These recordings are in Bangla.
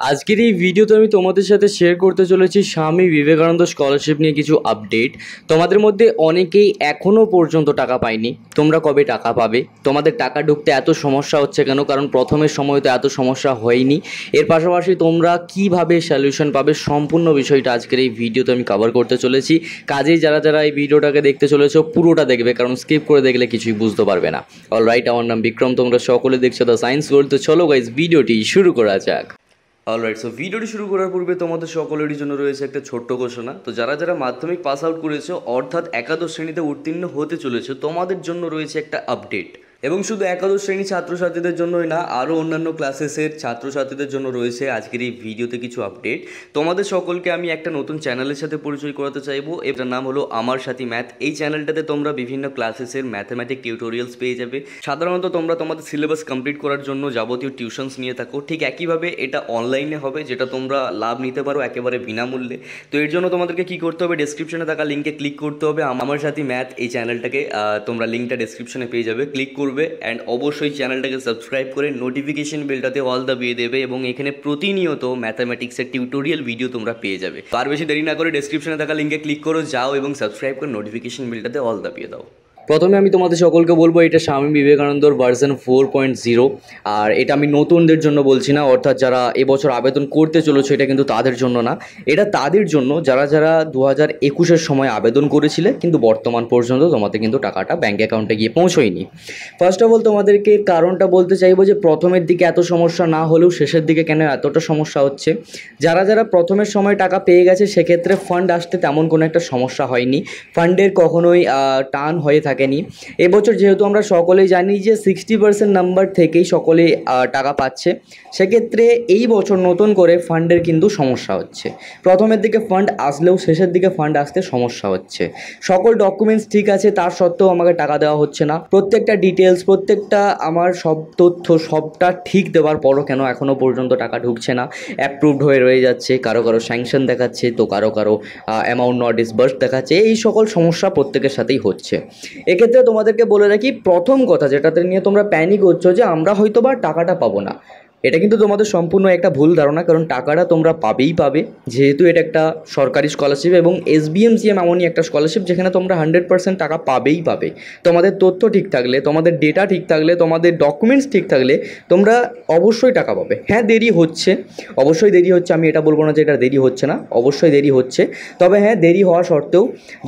আজকের এই ভিডিওতে আমি তোমাদের সাথে শেয়ার করতে চলেছি স্বামী বিবেকানন্দ স্কলারশিপ নিয়ে কিছু আপডেট তোমাদের মধ্যে অনেকেই এখনও পর্যন্ত টাকা পায়নি। তোমরা কবে টাকা পাবে? তোমাদের টাকা ঢুকতে এত সমস্যা হচ্ছে কেন? কারণ প্রথমের সময় তো এত সমস্যা হয়নি। এর পাশাপাশি তোমরা কীভাবে সলিউশন পাবে সম্পূর্ণ বিষয়টা আজকের এই ভিডিওতে আমি কভার করতে চলেছি। কাজেই যারা যারা এই ভিডিওটাকে দেখতে চলেছো, পুরোটা দেখবে, কারণ স্কিপ করে দেখলে কিছুই বুঝতে পারবে না। অল রাইট আমার নাম বিক্রম, তোমরা সকলে দেখছ দ্য সায়েন্স ওয়ার্ল্ড তো চলো গাইজ ভিডিওটি শুরু করা যাক। অলরাইট সো ভিডিওটি শুরু করার পূর্বে তোমাদের সকলেরই জন্য রয়েছে একটা ছোট্ট ঘোষণা। তো যারা যারা মাধ্যমিক পাস আউট করেছ, অর্থাৎ একাদশ শ্রেণীতে উত্তীর্ণ হতে চলেছে, তোমাদের জন্য রয়েছে একটা আপডেট এবং শুধু একাদশ শ্রেণি ছাত্রছাত্রীদের জন্যই না, আরও অন্যান্য ক্লাসেসের ছাত্রছাত্রীদের জন্য রয়েছে আজকের এই ভিডিওতে কিছু আপডেট তোমাদের সকলকে আমি একটা নতুন চ্যানেলের সাথে পরিচয় করাতে চাইব। এটার নাম হলো আমার সাথী ম্যাথ এই চ্যানেলটাতে তোমরা বিভিন্ন ক্লাসেসের ম্যাথামেটিক টিউটোরিয়ালস পেয়ে যাবে। সাধারণত তোমরা তোমাদের সিলেবাস কমপ্লিট করার জন্য যাবতীয় টিউশনস নিয়ে থাকো। ঠিক একইভাবে এটা অনলাইনে হবে, যেটা তোমরা লাভ নিতে পারো একেবারে বিনামূল্যে। তো এর জন্য তোমাদেরকে কি করতে হবে? ডেসক্রিপশনে থাকা লিঙ্কে ক্লিক করতে হবে। আমার সাথী ম্যাথ এই চ্যানেলটাকে তোমরা লিঙ্কটা ডেসক্রিপশনে পেয়ে যাবে। ক্লিক করবে অ্যান্ড অবশ্যই চ্যানেলটাকে সাবস্ক্রাইব করে নোটিফিকেশন বেলটাতে অল দা দাবিয়ে দেবে এবং এখানে প্রতিনিয়ত ম্যাথামেটিক্সের টিউটোরিয়াল ভিডিও তোমরা পেয়ে যাবে। আর বেশি দেরি না করে ডেসক্রিপশনে থাকা লিঙ্কে ক্লিক করো, যাও এবং সাবস্ক্রাইব করে নোটিফিকেশন বেলটাতে অল দা দাবিয়ে দাও। প্রথমে আমি তোমাদের সকলকে বলব, এটা স্বামী বিবেকানন্দর ভার্সন ফোর পয়েন্ট জিরো আর এটা আমি নতুনদের জন্য বলছি না, অর্থাৎ যারা এবছর আবেদন করতে চলেছে, এটা কিন্তু তাদের জন্য না। এটা তাদের জন্য, যারা যারা দু হাজার একুশের সময় আবেদন করেছিলে, কিন্তু বর্তমান পর্যন্ত তোমাদের কিন্তু টাকাটা ব্যাঙ্ক অ্যাকাউন্টে গিয়ে পৌঁছয়নি। ফার্স্ট অফ অল তোমাদেরকে কারণটা বলতে চাইব যে, প্রথমের দিকে এত সমস্যা না হলেও শেষের দিকে কেন এতটা সমস্যা হচ্ছে? যারা যারা প্রথমের সময় টাকা পেয়ে গেছে, সেক্ষেত্রে ফান্ড আসতে তেমন কোনো একটা সমস্যা হয়নি। ফান্ডের কখনোই টান হয়ে থাকেনি। এবছর যেহেতু আমরা সকলেই জানি যে সিক্সটি পার্সেন্ট নাম্বার থেকেই সকলে টাকা পাচ্ছে, সেক্ষেত্রে এই বছর নতুন করে ফান্ডের কিন্তু সমস্যা হচ্ছে। প্রথমের দিকে ফান্ড আসলেও শেষের দিকে ফান্ড আসতে সমস্যা হচ্ছে। সকল ডকুমেন্টস ঠিক আছে, তার সত্ত্বেও আমাকে টাকা দেওয়া হচ্ছে না। প্রত্যেকটা ডিটেলস প্রত্যেকটা আমার সব তথ্য, সবটা ঠিক দেওয়ার পরও কেন এখনও পর্যন্ত টাকা ঢুকছে না? অ্যাপ্রুভড হয়ে রয়ে যাচ্ছে, কারও কারও স্যাংশন দেখাচ্ছে, তো কারও কারও অ্যামাউন্ট নট ডিসবার্স দেখাচ্ছে, এই সকল সমস্যা প্রত্যেকের সাথেই হচ্ছে। এক্ষেত্রে তোমাদেরকে বলে রাখি, প্রথম কথা যেটাতে নিয়ে তোমরা প্যানিক হচ্ছ যে আমরা হয়তো বা টাকাটা পাবো না। এটা কিন্তু তোমাদের সম্পূর্ণ একটা ভুল ধারণা, কারণ টাকাটা তোমরা পাবেই পাবে। যেহেতু এটা একটা সরকারি স্কলারশিপ এবং এস বি এম সিএম এমনই একটা স্কলারশিপ যেখানে তোমরা হান্ড্রেড পার্সেন্ট টাকা পাবেই পাবে। তোমাদের তথ্য ঠিক থাকলে, তোমাদের ডেটা ঠিক থাকলে, তোমাদের ডকুমেন্টস ঠিক থাকলে তোমরা অবশ্যই টাকা পাবে। হ্যাঁ দেরি হচ্ছে। অবশ্যই দেরি হচ্ছে, আমি এটা বলব না যে এটা দেরি হচ্ছে না, অবশ্যই দেরি হচ্ছে। তবে হ্যাঁ দেরি হওয়া সত্ত্বেও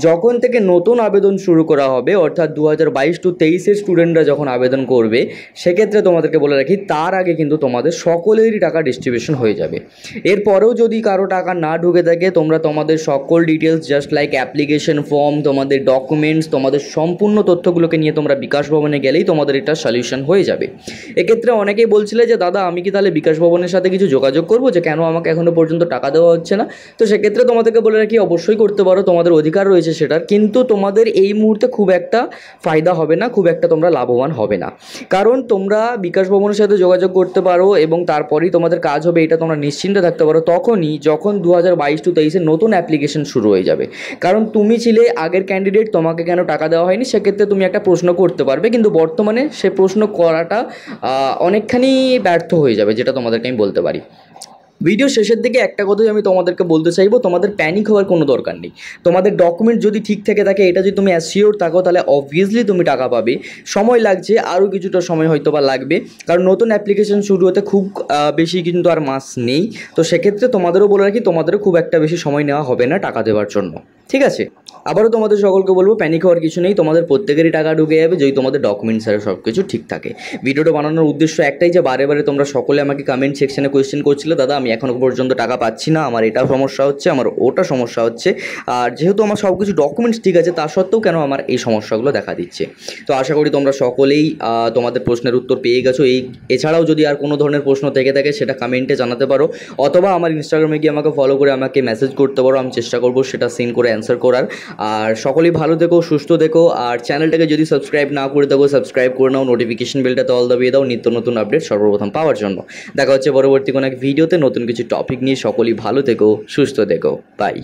যখন থেকে নতুন আবেদন শুরু করা হবে, অর্থাৎ দু হাজার বাইশ টু তেইশের স্টুডেন্টরা যখন আবেদন করবে, সেক্ষেত্রে তোমাদেরকে বলে রাখি, তার আগে কিন্তু তোমাদের সকলেরই টাকা ডিস্ট্রিবিউশন হয়ে যাবে। এরপরেও যদি কারও টাকা না ঢুকে থাকে, তোমরা তোমাদের সকল details just like application form তোমাদের ডকুমেন্টস তোমাদের সম্পূর্ণ তথ্যগুলোকে নিয়ে তোমরা বিকাশ ভবনে গেলেই তোমাদের এটা সলিউশন হয়ে যাবে। এক্ষেত্রে অনেকেই বলছিলে যে, দাদা, আমি কি তাহলে বিকাশ ভবনের সাথে কিছু যোগাযোগ করব? যে কেন আমাকে এখনও পর্যন্ত টাকা দেওয়া হচ্ছে না? তো সেক্ষেত্রে তোমাদেরকে বলে রাখি, অবশ্যই করতে পারো, তোমাদের অধিকার রয়েছে সেটার। কিন্তু তোমাদের এই মুহূর্তে খুব একটা ফায়দা হবে না, খুব একটা তোমরা লাভবান হবে না। কারণ তোমরা বিকাশ ভবনের সাথে যোগাযোগ করতে পারো এবং তারপরেই তোমাদের কাজ হবে, এটা তোমরা নিশ্চিন্তে থাকতে পারো, তখনই যখন দু হাজার বাইশ টু তেইশে নতুন অ্যাপ্লিকেশন শুরু হয়ে যাবে। কারণ তুমি ছিলে আগের ক্যান্ডিডেট তোমাকে কেন টাকা দেওয়া হয়নি? সেক্ষেত্রে তুমি একটা প্রশ্ন করতে পারবে, কিন্তু বর্তমানে সে প্রশ্ন করাটা অনেকখানি ব্যর্থ হয়ে যাবে, যেটা তোমাদেরকে আমি বলতে পারি। ভিডিও শেষের দিকে একটা কথাই আমি তোমাদেরকে বলতে চাইব, তোমাদের প্যানিক হওয়ার কোনো দরকার নেই। তোমাদের ডকুমেন্ট যদি ঠিক থেকে থাকে, এটা যদি তুমি অ্যাসিওর থাকো, তাহলে অবভিয়াসলি তুমি টাকা পাবে। সময় লাগছে, আরও কিছুটা সময় হয়তো বা লাগবে। কারণ নতুন অ্যাপ্লিকেশন শুরু হতে খুব বেশি কিন্তু আর মাস নেই। তো সেক্ষেত্রে তোমাদেরও বলে রাখি, তোমাদেরও খুব একটা বেশি সময় নেওয়া হবে না টাকা দেওয়ার জন্য। ঠিক আছে? আবারও তোমাদের সকলকে বলব প্যানিক হওয়ার কিছু নেই। তোমাদের প্রত্যেকেরই টাকা ঢুকে যাবে, যদি তোমাদের ডকুমেন্টস আর সব কিছু ঠিক থাকে। ভিডিওটা বানানোর উদ্দেশ্য একটাই যে, বারে বারে তোমরা সকলে আমাকে কমেন্ট সেকশনে কোয়েশ্চেন করছিলে, দাদা আমি এখনও পর্যন্ত টাকা পাচ্ছি না, আমার এটা সমস্যা হচ্ছে, আমার ওটা সমস্যা হচ্ছে। আর যেহেতু আমার সব কিছু ডকুমেন্টস ঠিক আছে, তা সত্ত্বেও কেন আমার এই সমস্যাগুলো দেখা দিচ্ছে? তো আশা করি তোমরা সকলেই তোমাদের প্রশ্নের উত্তর পেয়ে গেছো। এই, এছাড়াও যদি আর কোনো ধরনের প্রশ্ন থেকে থাকে, সেটা কমেন্টে জানাতে পারো। অথবা আমার ইনস্টাগ্রামে গিয়ে আমাকে ফলো করে আমাকে মেসেজ করতে পারো, আমি চেষ্টা করব সেটা সিন করে অ্যান্সার করার। আর সকলেই ভালো থেকো, সুস্থ দেখো আর চ্যানেলটাকে যদি সাবস্ক্রাইব না করে থাকো সাবস্ক্রাইব করে নাও নোটিফিকেশন বেলটাতে তল দাবিয়ে দাও, নিত্য নতুন আপডেট সর্বপ্রথম পাওয়ার জন্য। দেখা হচ্ছে পরবর্তী কোনো এক ভিডিওতে নতুন কিছু টপিক নিয়ে, সকলেই ভালো থেকো, সুস্থ থেকো বাই